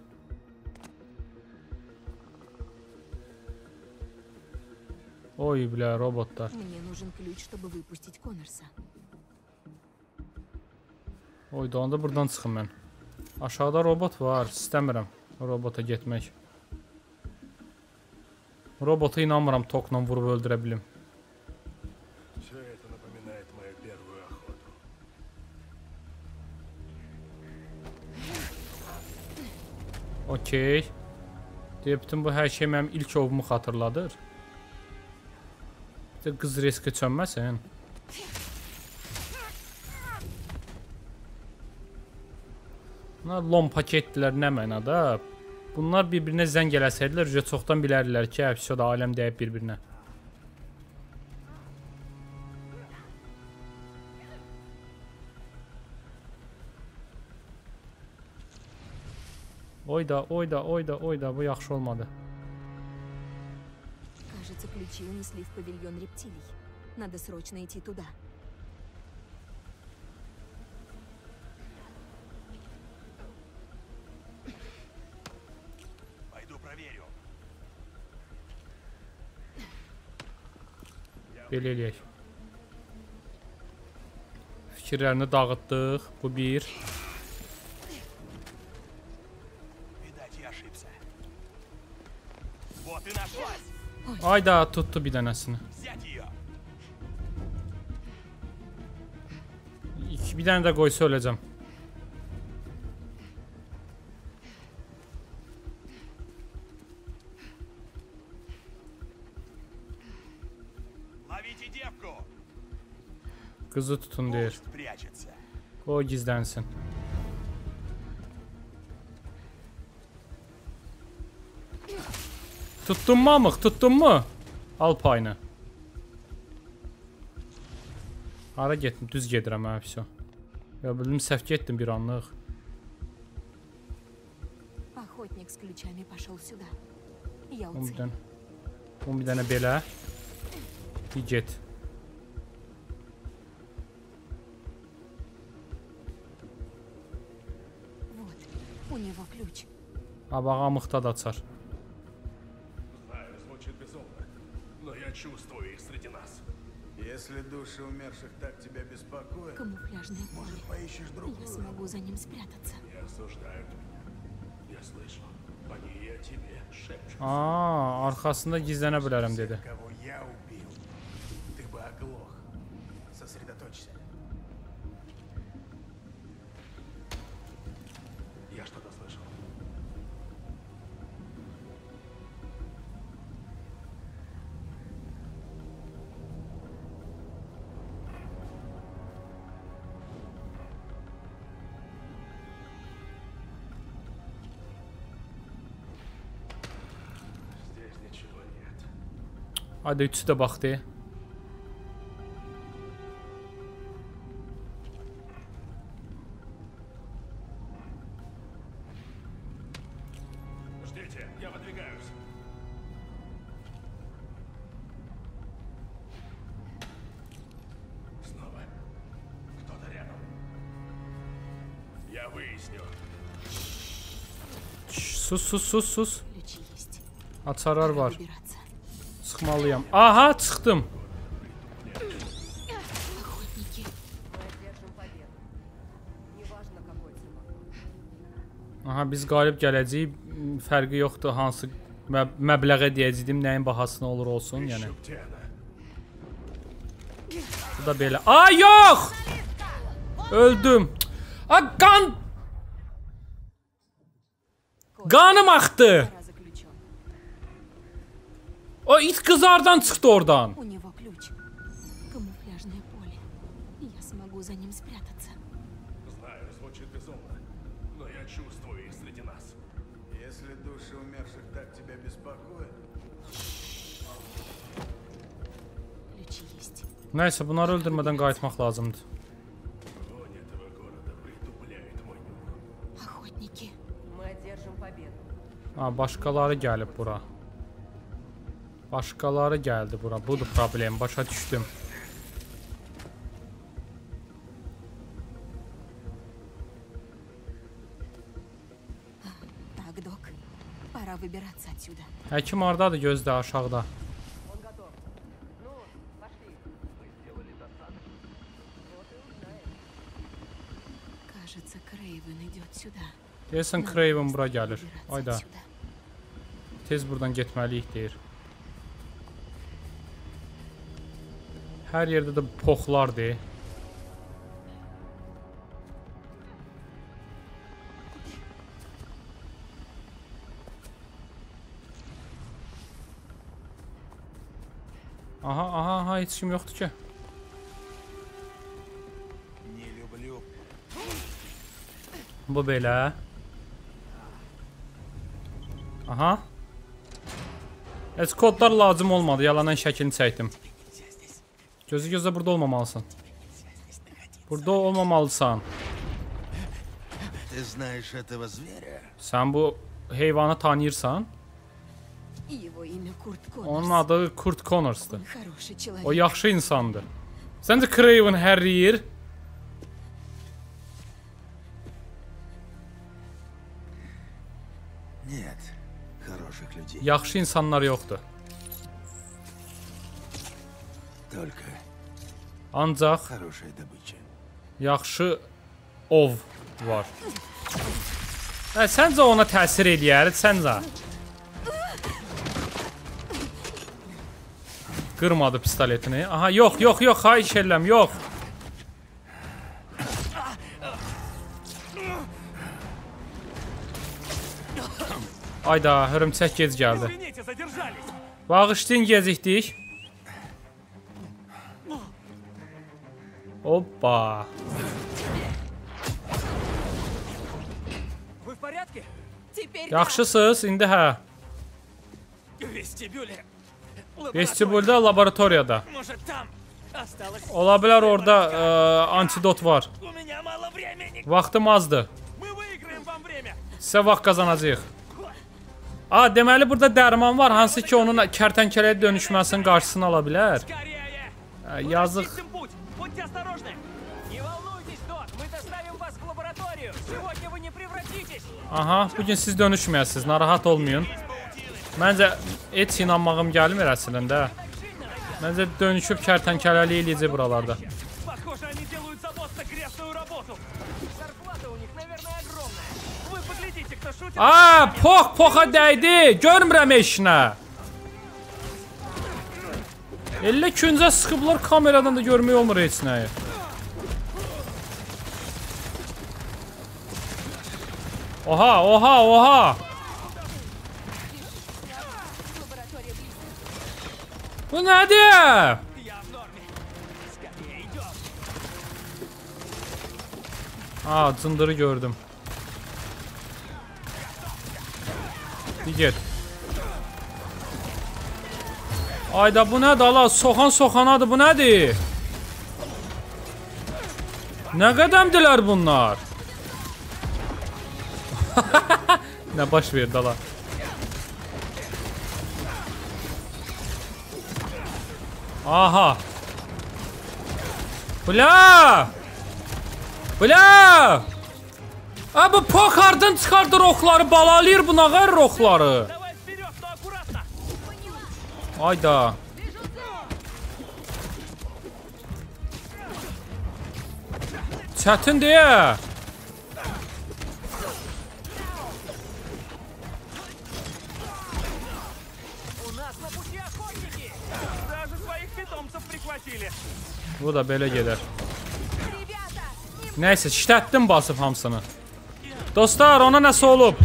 Oy, bля, robotlar. Мне нужен ключ, чтобы выпустить Коннорса. Oy, da onda burdan çıxım mən. Aşağıda robot var, istəmirəm robota getmək. Robota inanmıram tokla vurub öldürə bilim. Все это напоминает мою первую охоту. Okey. Deyə bütün bu hər şey mənim ilk ovumu xatırladır. Də qız riskə çönməsin. Bunlar lom paketdilər nə mənada? Bunlar bir-birinə zəng eləsəydilər, üzə çoxdan bilərdilər ki, hə, da aləm dəyib bir-birinə. Oyda, oyda, oyda, oyda, bu yaxşı olmadı. Кажется, ключи унесли в павильон рептилий. Надо срочно идти туда. Пойду проверю. Eləyək. Fikirlərini dağıtdıq. Bu bir. Hayda tuttu bir tanesini. İki, bir tane de koysa öleceğim. Kızı tutun diyor. O gizlensin. Tuttun mu amıq? Tuttun mu? Al payını. Hara getdim? Düz gedirəm hə, vəsə. Ya bildim səhv getdim bir anlıq. Охотник с ключами пошел сюда. Я Bu bir уцелел. dənə. Bu bir dənə belə. Bir get. Вот, у него ключ. Ha bax amıqda da açar. Если души умерших так тебя беспокоят, Камуфляжное поле. поищешь Я другую. смогу за ним спрятаться. Не осуждают меня. Я слышу. Они и о тебе шепчут. Aa, arxasında gizlənə bilərəm dedi. Кого я убил, Hadi üçü de baxdı. Sus sus sus sus. Atarlar var. Çıxmalıyam. Aha, çıxdım. Aha, biz qalib gələcəyik. Fərqi yoxdur hansı məb məbləğə deyəcəydim, nəyin bahasına olur olsun, yəni. Bu da belə. A, yox! Öldüm. A, qan... Qanım axdı. O it qızardan çıxdı oradan. У него ключ. Камуфляжное поле. Я смогу за ним спрятаться. Знаю, звучит безумно, но я чувствую их среди нас. Если души умерших так тебя беспокоят, Ключи есть. Nəysə, bunları öldürmədən qayıtmaq lazımdır. Вонь этого города притупляет Başqaları gəldi bura. Budur problem. Başa düşdüm. Həkim hardadır? Gözdə aşağıda. Deyəsən Craven bura gəlir. Ayda. Tez buradan getməliyik deyir. Hər yerdə də poxlardır. Aha, aha, aha, heç kim yoxdur ki. Bu belə. Aha. Heç kodlar lazım olmadı, yalandan şəklini çəkdim. Gözü göze burada olmamalısın. Burada olmamalısın. Sen bu heyvana tanıyırsan. Onun adı Kurt Connors'tı. O yaxşı insandı. Sen de Craven Harrier. Yaxşı insanlar yoktu. Ancaq yaxşı ov var. Hə, səncə ona təsir eləyər, səncə? Qırmadı pistoletini. Aha, yox, yox, yox, xahiş edirəm, yox. Ayda, hörümçək gec gəldi. Bağışlayın gecikdik. Hoppa. Вы в порядке? Теперь Yaxşısınız? İndi hə. В вестибюле. Vestibulda, laboratoriyada. Может, там осталось... Ola bilər orada ə, antidot var. У меня мало времени. Vaxtım azdır. Мы выиграем вам время. Sizə vaxt qazanacağıq. A, deməli burada dərman var, hansı ki onun kərtənkələyə dönüşməsinin qarşısını ala bilər. Скорее! Ə, yazıq. Чистим путь. Будьте осторожны. Не волнуйтесь, док. Мы доставим вас в лабораторию. Сегодня вы не превратитесь. Aha, bu gün siz dönüşməyəsiniz, narahat olmayın. Məncə heç inanmağım gəlmir əslində. Məncə dönüşüb kərtənkələlik eləyəcək buralarda. Похоже, они делают заводно грязную работу. Зарплата у них, наверное, огромная. Вы поглядите, кто шутит. Aa, pox poxa dəydi. Görmürəm heç nə. Elə köncə sıxıblar kameradan da görmək olmur heç nəyi. Oha, oha, oha. Bu nədir? Aa, cındırı gördüm. Digər. Ayda bu nədir ala? Soxan soxanadır bu nədir? Nə qədəmdilər bunlar? nə baş verdi ala? Aha. Bla! Bla! A hə, bu pok hardan çıxardır oxları, balalayır bunağa roxları. Hayda. Çətin deyə. Bu da belə gedər. Nəysə, şiddətdən basıb hamısını. Dostlar, ona nəsə olub?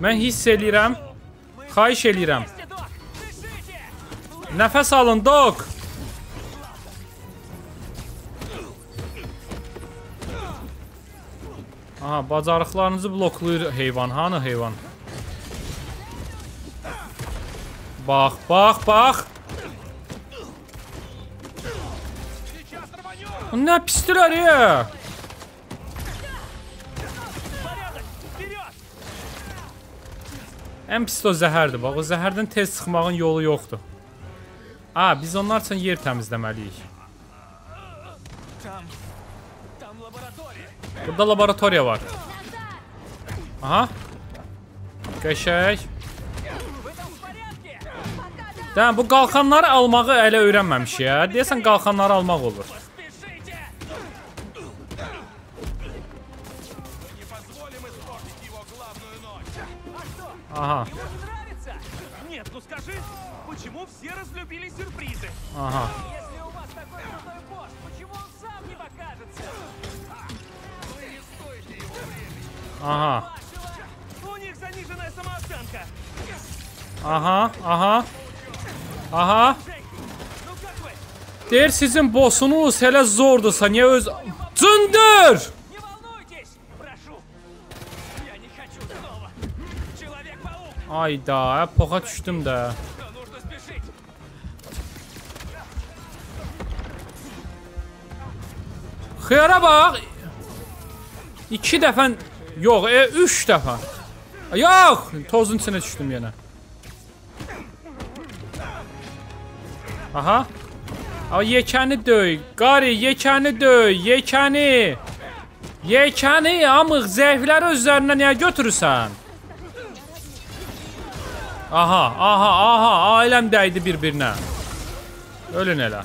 Mən hiss eləyirəm. Xahiş eləyirəm. Nəfəs alın, dok. Aha, bacarıqlarınızı bloklayır heyvan. Hanı heyvan? Bax, bax, bax. Nə pisdirlər ya? Ən pis o zəhərdir. Bax, o zəhərdən tez çıxmağın yolu yoxdur. A, biz onlar üçün yer təmizləməliyik. Burada laboratoriya var. Aha. Qəşək. Dən, bu qalxanları almağı ələ öyrənməmiş ya. Deyəsən, qalxanları almaq olur. Aha. сюрпризы? Aha. Если у вас такой крутой босс, почему он сам не покажется? Вы не стоите его времени. Aha. У них заниженная самооценка. Aha. Aha. Aha. Ну как вы? Deyir sizin bossunuz hələ zordursa, niyə öz... Cındır! Не волнуйтесь! Прошу! Я не хочу снова! Человек-паук! Ayda, poxa düşdüm də. Xiyara bax. 2 dəfə yox, e 3 dəfə. Yox, tozun içinə düşdüm yenə. Aha. Ay yekəni döy. Qari yekəni döy. Yekəni. Yekəni amıq zəifləri özlərinə niyə götürürsən? Aha, aha, aha, ailəm dəydi bir-birinə. Ölün elə.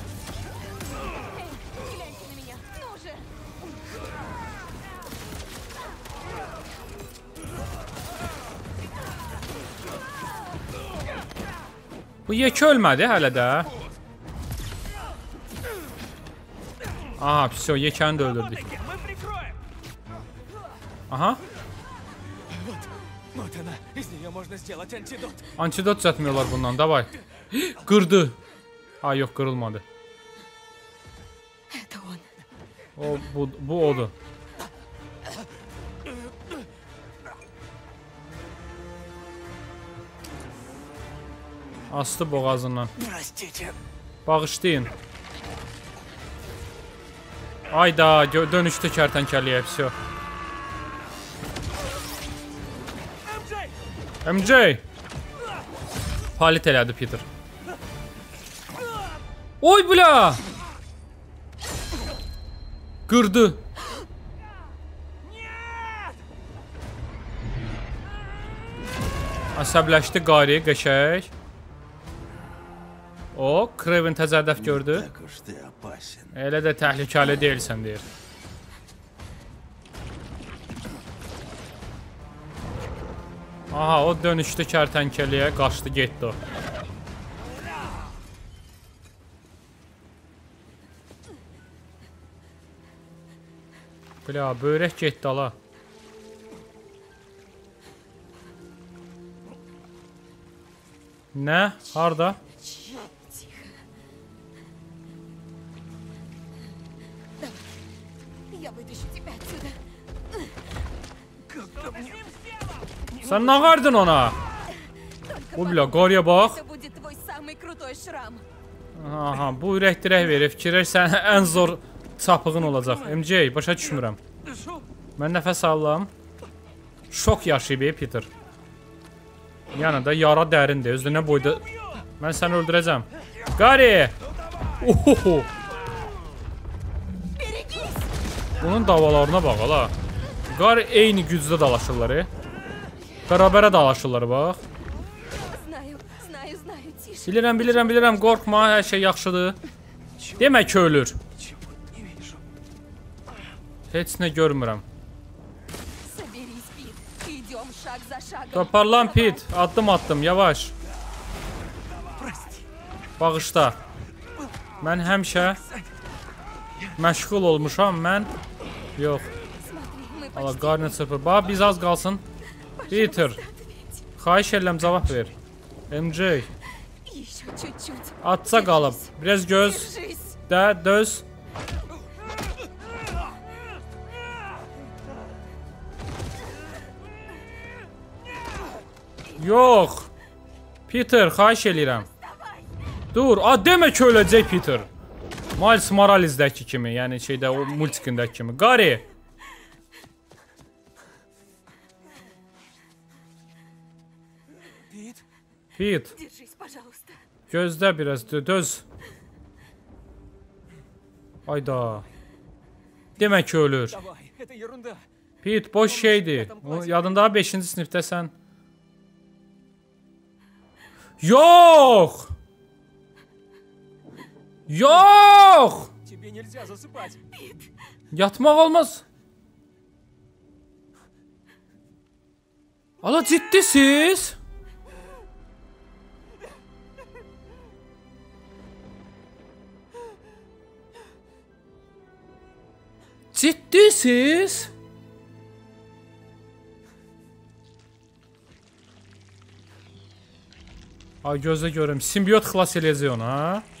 Bu yekə ölmədi hələ də. Aha, pis o, yekəni də öldürdük. Aha. Antidot çatmıyorlar bundan, davay. Qırdı. Ha, yox, qırılmadı. O, bu, bu odur. Astı boğazından. Bağışlayın. Ayda dönüştü kərtənkəliyə, vəsiyo. MJ! Palit elədi Peter. Oy bula! Qırdı. Əsəbləşdi qari, qəşək. O, Craven təzə hədəf gördü. Elə də təhlükəli deyilsən deyir. Aha, o dönüşdü kərtənkəliyə, qaçdı, getdi o. Bля, böyrək getdi ala. Nə? Harda? Я вытащу тебя отсюда. Sən nə qardın ona? O bля, qarıya bax. Это будет твой самый крутой шрам. Aha, bu ürək dirək verir. Fikirləşsən ən zor çapığın olacaq. MJ, başa düşmürəm. Mən nəfəs alıram. Şok yaşayıb ey Peter. Yəni da yara dərindir. Özü də nə boyda. Mən səni öldürəcəm. Qari! Ohoho! Bunun davalarına bax hala. Qar eyni gücdə dalaşırlar. E. Bərabərə dalaşırlar bax. Bilirəm, bilirəm, bilirəm. Qorxma, hər şey yaxşıdır. Demə ki ölür. Heç nə görmürəm. Toparlan Pit, addım addım, yavaş. Bağışla. Mən həmişə məşğul olmuşam mən. Yox. Allah qarnı çırpır. Bax, biz az qalsın. Peter. Xahiş edirəm cavab ver. MJ. Atsa qalıb. Biraz göz. Də, döz. Yox. Peter, xahiş edirəm. Dur, a demə ki öləcək Peter. Miles Morales-dəki kimi, yəni şeydə o multikindəki kimi. Qari. Pit. Pit. Gözlə biraz, döz. Ayda. Demək ki, ölür. Pit boş şeydir. Yadında 5-ci sinifdəsən. Yox! Yok! Yatmak olmaz. Ala ciddi siz. Ciddi siz. Ay gözle görüm. Simbiyot xilas eləyəcək ona. Ha?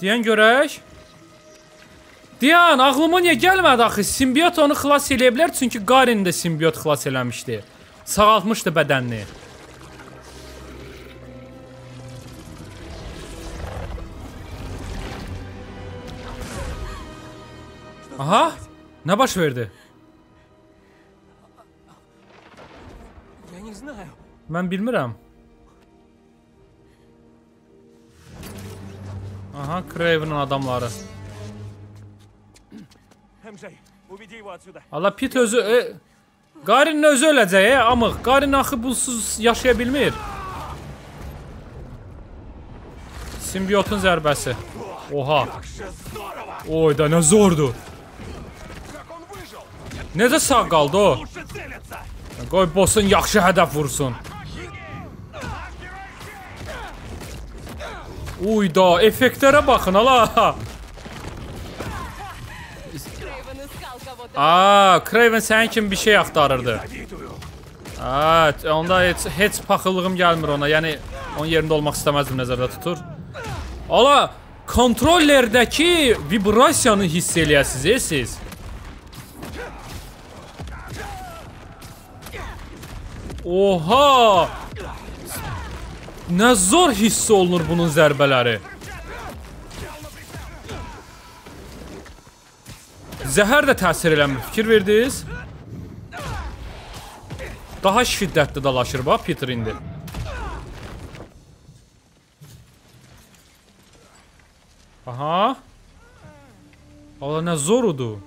Deyən görək. Deyən, ağlıma niyə gəlmədi axı? Simbiot onu xilas eləyə bilər, çünki Qarin də simbiot xilas eləmişdi. Sağaltmışdı bədənini. Aha! Nə baş verdi? Mən bilmirəm. Aha, Craven'ın adamları. Allah Pit özü... E, Qarin özü öləcək, e, amıq. Qarin axı bulsuz yaşaya bilmir. Simbiyotun zərbəsi. Oha. Oy da nə zordu. Necə sağ qaldı o? Qoy bossun yaxşı hədəf vursun. Uyda efektlere bakın ala. Aa, Craven sənin kimi bir şey axtarırdı. Aa, onda heç, heç paxıllığım gəlmir ona. Yəni onun yerində olmaq istəməzdim nəzərdə tutur. Ala, kontrollerdəki vibrasiyanı hiss eləyəsiz, e, siz. Oha! Nə zor hiss olunur bunun zərbələri. Zəhər də təsir eləmir. Fikir verdiniz? Daha şiddətli dalaşır bax Peter indi. Aha. Allah nə zorudur.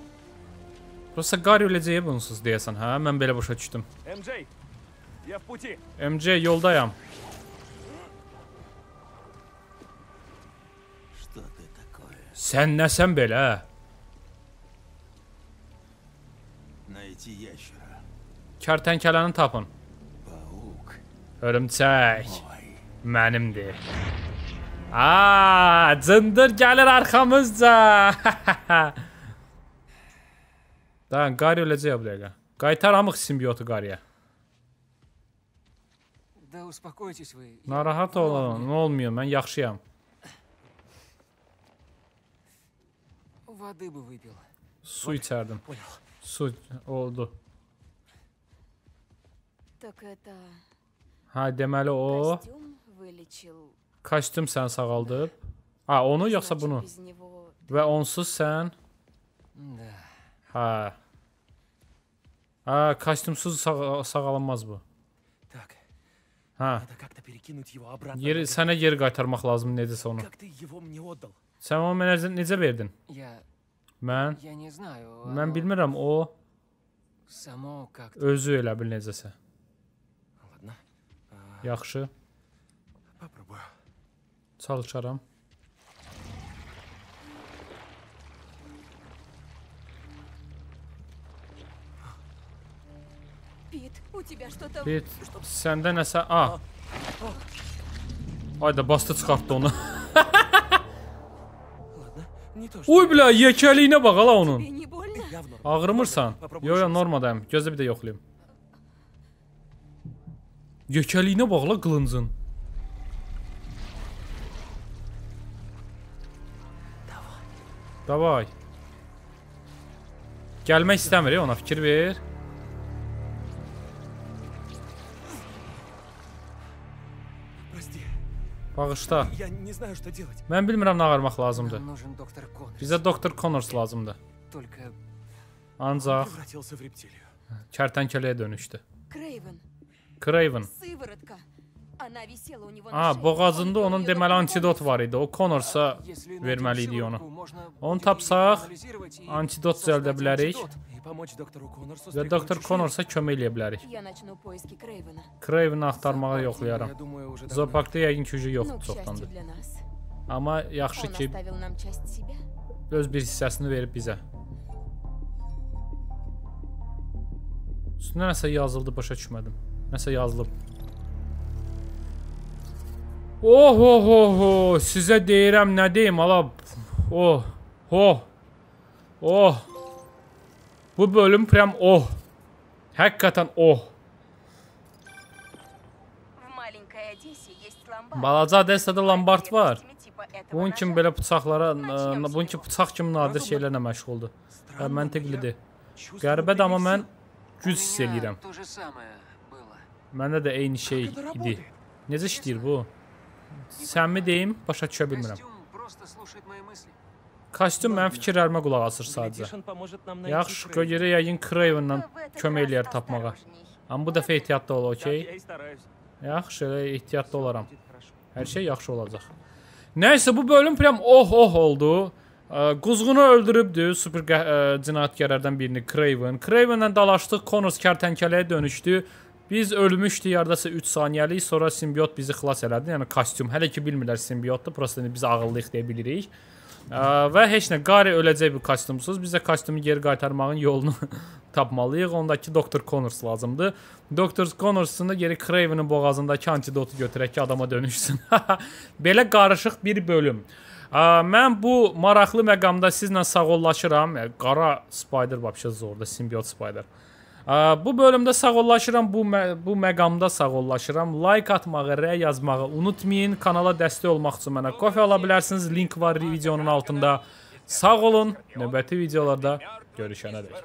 Prosta Gary öləcəyə bunsuz deyəsən, hə? Mən belə başa düşdüm. МЖ, я в пути. MJ yoldayam. Sən nəsən belə? Hə? Kərtənkələni tapın. Örümçək. Mənimdir. Aa, cındır gəlir arxamızca. Dayan, Qari öləcək bu dəqiqə. Qaytaramıq simbiotu Qariyə. Narahat olun, olmuyor, mən yaxşıyam. Воды бы выпил. Su içərdim. Понял. Su oldu. Так это Ha, deməli o костюм вылечил. kostyum səni sağaldıb. Ha, onu yoxsa Значит, bunu? без него Və onsuz sən Да. Ha. Ha, kostyumsuz sağ sağalınmaz bu. Так, Ha. надо как-то перекинуть его обратно. Yer на это- sənə yer qaytarmaq lazım necəsə onu. Как ты его мне отдал? Sən onu mənə necə verdin? Mən Mən bilmirəm o özü elə bil necəsə. Yaxşı. Çalışaram. Pit, səndə nəsə... Ah. A! Ayda bastı çıxartdı onu. Uy bля, yekəliyinə bax ala onun. Ağrımırsan? Yo yo normadayım. Gözü bir də yoxlayım. Yekəliyinə bax la qılıncın. Davay. Gəlmək istəmir, ona fikir ver. Bağışla. Mən bilmirəm nə ağarmaq lazımdır. Bizə doktor Connors lazımdır. Ancaq kərtənkələyə dönüşdü. Craven. A, boğazında onun deməli antidot var idi. O Connorsa verməli idi onu. Onu tapsaq, antidot cəldə bilərik. Və doktor Connorsa kömək eləyə bilərik. Craven-i axtarmağa yoxlayaram. Zoparkda yəqin ki, ucu yoxdur çoxdandır. Amma yaxşı ki, öz bir hissəsini verib bizə. Üstündə nəsə yazıldı, başa düşmədim. Nəsə yazılıb. Oho, oh, oh, oh. sizə deyirəm, nə deyim, ala. Oh, oh, oh. Bu bölüm prям oh. Hakikaten oh. Balaca Odessada lombard var. Bunun kimi belə bıçaqlara, e, bunun kimi bıçaq kimi nadir şeylərlə məşğuldur. Və məntiqlidir. Qəribədir, amma mən güc hiss eləyirəm. Məndə də eyni şey idi. Necə işləyir bu? Səmmi deyim, başa düşə bilmirəm. Kostyum mənim fikirlərimə qulaq asır sadəcə. Yaxşı, qoy yerə yəqin Craven-la kömək eləyər tapmağa. Amma bu dəfə ehtiyatlı ol, okey? Yaxşı, elə ehtiyatlı olaram. Hər şey yaxşı olacaq. Nəysə, bu bölüm prəm oh-oh oldu. Quzğunu öldürübdü super cinayətkarlardan birini Craven. Craven-lə dalaşdıq, Connors kərtənkələyə dönüşdü. Biz ölmüşdü yardasa 3 saniyəlik, sonra simbiot bizi xilas elədi. Yəni kostyum hələ ki bilmirlər simbiotdur, prosta biz ağıllıyıq deyə bilirik. Və heç nə, Qari öləcək bu kostyumsuz. Biz də kostyumu geri qaytarmağın yolunu tapmalıyıq. Ondakı Doktor Connors lazımdır. Doktor Connors'un da geri Craven'in boğazındakı antidotu götürək ki, adama dönüşsün. Belə qarışıq bir bölüm. Mən bu maraqlı məqamda sizlə sağollaşıram. Qara Spider vəbşə zorda, simbiot Spider. Bu bölümdə sağollaşıram, bu mə bu məqamda sağollaşıram. Like atmağı, rəy yazmağı unutmayın. Kanala dəstək olmaq üçün mənə qofe ala bilərsiniz. Link var videonun altında. Sağ olun. Növbəti videolarda görüşənədək.